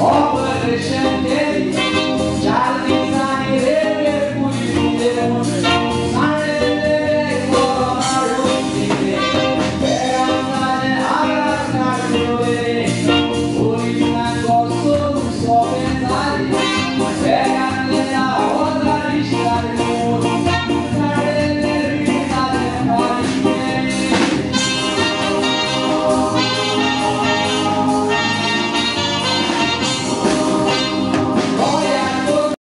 Oh, de Jesus.